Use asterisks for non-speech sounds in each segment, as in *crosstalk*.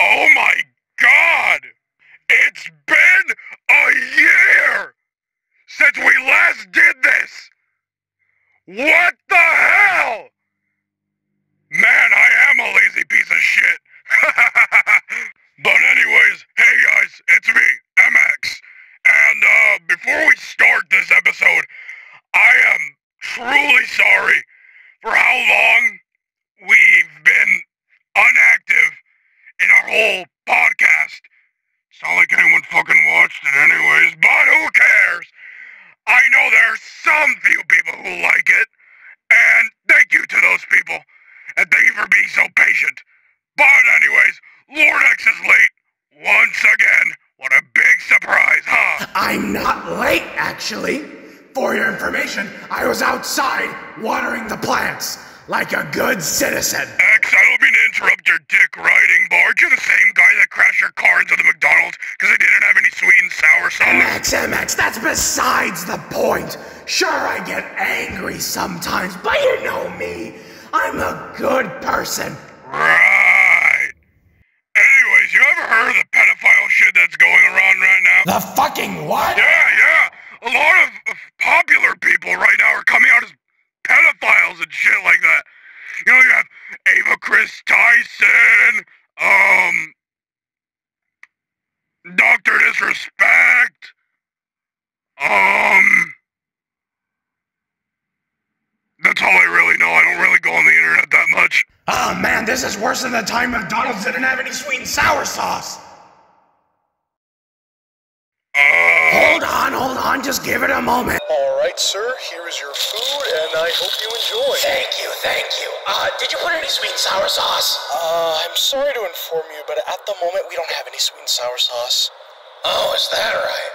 Oh my god! It's been a year since we last did this! What the hell? Man, I am a lazy piece of shit. but anyways, hey guys, it's me, MX. And uh, before we start this episode, I am truly sorry for how long we've been unactive in our whole podcast. It's not like anyone fucking watched it anyways, but who cares? I know there's some few people who like it, and thank you to those people, and thank you for being so patient. But anyways, Lord is late once again. What a big surprise, huh? I'm not late, actually. For your information, I was outside watering the plants like a good citizen. X, I don't mean to interrupt your dick riding, but aren't you the same guy that crashed your car into the McDonald's because they didn't have any sweet and sour sauce? MX, MX, that's besides the point. Sure, I get angry sometimes, but you know me. I'm a good person. Right. Anyways, you ever heard of the pedophile shit that's going around right now? The fucking what? Yeah, yeah. A lot of, of popular people right now are coming out as pedophiles and shit like that. You know, you have Ava Chris Tyson, um, Dr. Disrespect, um, that's all I really know. I don't really go on the internet that much. Oh man, this is worse than the time McDonald's didn't have any sweet and sour sauce. Hold on, hold on, just give it a moment. All right, sir. Here is your food, and I hope you enjoy. Thank you, thank you. Uh, did you put any sweet and sour sauce? Uh, I'm sorry to inform you, but at the moment we don't have any sweet and sour sauce. Oh, is that right?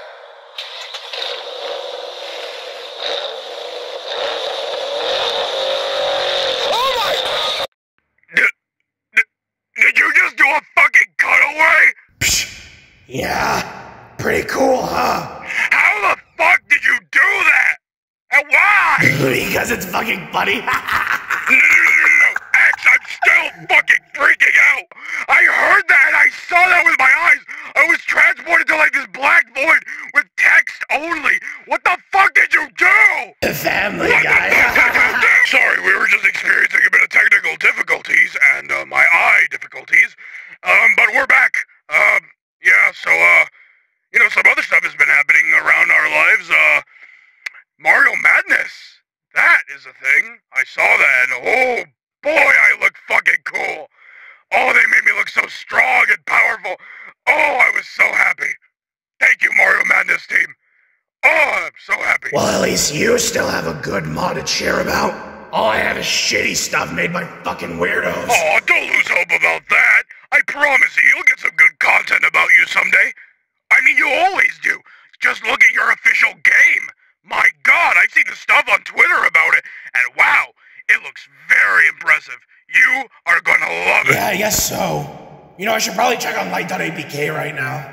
Oh my! did, did, did you just do a fucking cutaway? Yeah, pretty huh? How the fuck did you do that? And why? *laughs* because it's fucking funny. *laughs* No, no, no, no, no, no. X, I'm still fucking freaking out. I heard that and I saw that with my eyes. I was transported to like this black void with text only. What the fuck did you do? Family What the guy. fuck did you do? Sorry, we were just experiencing a bit of technical difficulties and uh, my eye difficulties. Um, but we're back. Um, yeah, so, uh, you know, some other stuff has been happening around our lives. Uh, Mario Madness. That is a thing. I saw that and oh boy, I look fucking cool. Oh, they made me look so strong and powerful. Oh, I was so happy. Thank you, Mario Madness team. Oh, I'm so happy. well, at least you still have a good mod to cheer about. All I have is shitty stuff made by fucking weirdos. Oh, don't lose hope about that. I promise you, you'll get some good content about you someday. I mean, you always do. Just look at your official game. My god, I see the stuff on Twitter about it, and wow, it looks very impressive. You are gonna love it. Yeah, I guess so. You know, I should probably check on Lite.APK right now.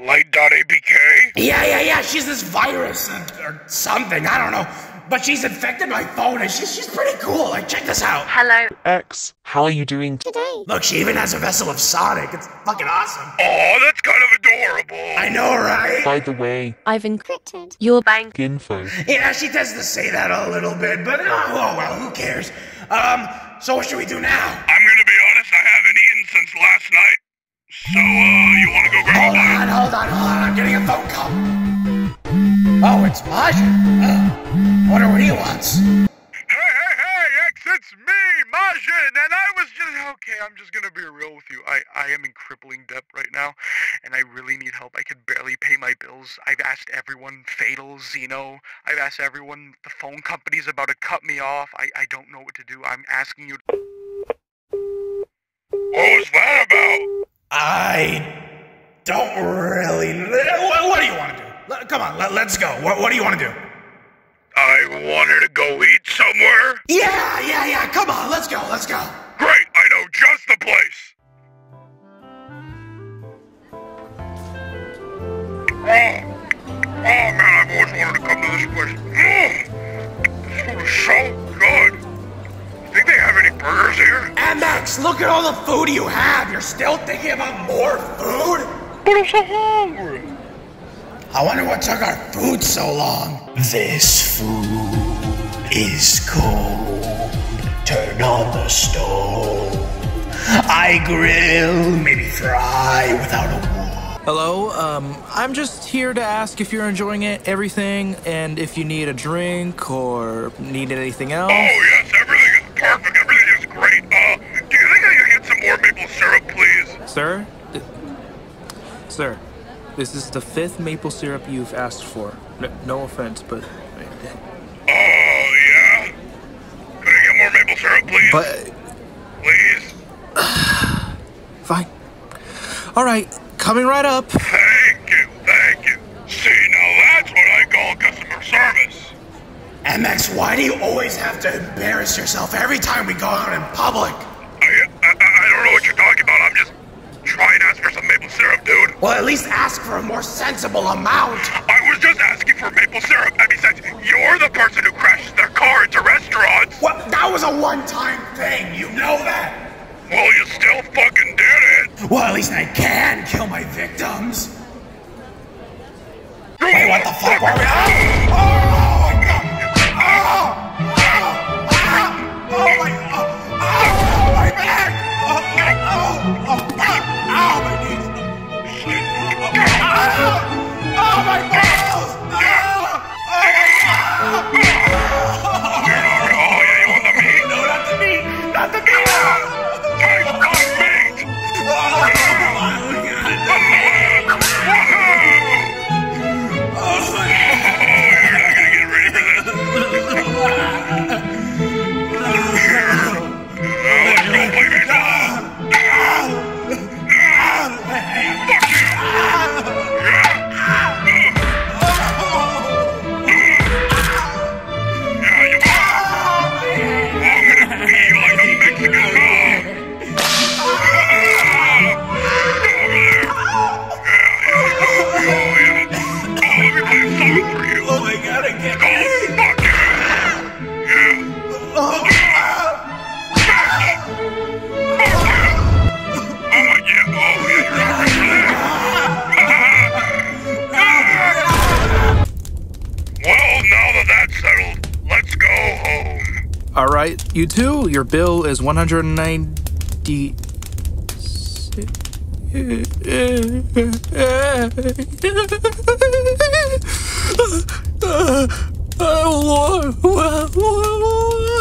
Lite.APK? Yeah, yeah, yeah. She's this virus or something. I don't know. But she's infected my phone and she's, she's pretty cool. Like, check this out. Hello. X, how are you doing Today. Look, she even has a vessel of Sonic. It's fucking awesome. Oh, that's kind of adorable. I know, right? By the way, I've encrypted your bank. info. Yeah, she tends to say that a little bit, but oh, oh well, who cares? Um, so what should we do now? I'm gonna be honest, I haven't eaten since last night. So, uh, you wanna go grab Hold a bite? on, hold on, hold on. I'm getting a phone call. Oh, it's Majin. What he wants. Hey, hey, hey, X, it's me, Majin, and I was just, okay, I'm just gonna be real with you. I, I am in crippling debt right now, and I really need help. I can barely pay my bills. I've asked everyone, Fatal, Xeno, I've asked everyone, the phone company's about to cut me off. I, I don't know what to do. I'm asking you to... What was that about? I don't really. What, what do you want to do? Come on, let, let's go. What, what do you want to do? I wanted to go eat somewhere. Yeah, yeah, yeah. Come on, let's go, let's go. Great, I know just the place. Oh, oh man, I've always wanted to come to this place. Mm, this food is so good. Think they have any burgers here? MX, look at all the food you have. You're still thinking about more food? But I'm so hungry. I wonder what took our food so long. This food is cold. Turn on the stove. I grill, maybe fry without a wood. Hello, um, I'm just here to ask if you're enjoying it, everything, and if you need a drink or need anything else. Oh yes, everything is perfect. Everything is great. Uh, do you think I could get some more maple syrup, please? Sir? Th- Sir, this is the fifth maple syrup you've asked for. N- no offense, but. Oh yeah. Could I get more maple syrup, please? But. please. *sighs* Fine. Alright, coming right up. Thank you, thank you. See, now that's what I call customer service. MX, why do you always have to embarrass yourself every time we go out in public? I, I, I don't know what you're talking about. I'm just trying to ask for some maple syrup, dude. Well, at least ask for a more sensible amount. I was just asking for maple syrup, and besides, you're the person who crashes their car into restaurants. What? That was a one-time thing. You know that. Well, you still fucking did it. Well, at least I can kill my victims. Wait, what the fuck? Where are we? Oh, Alright, you two, your bill is 190.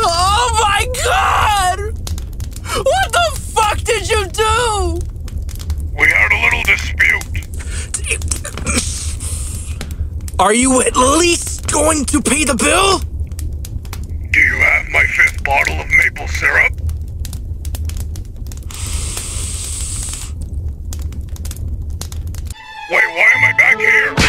Oh my god! What the fuck did you do? We had a little dispute. Are you at least going to pay the bill? my fifth bottle of maple syrup? Wait, why am I back here?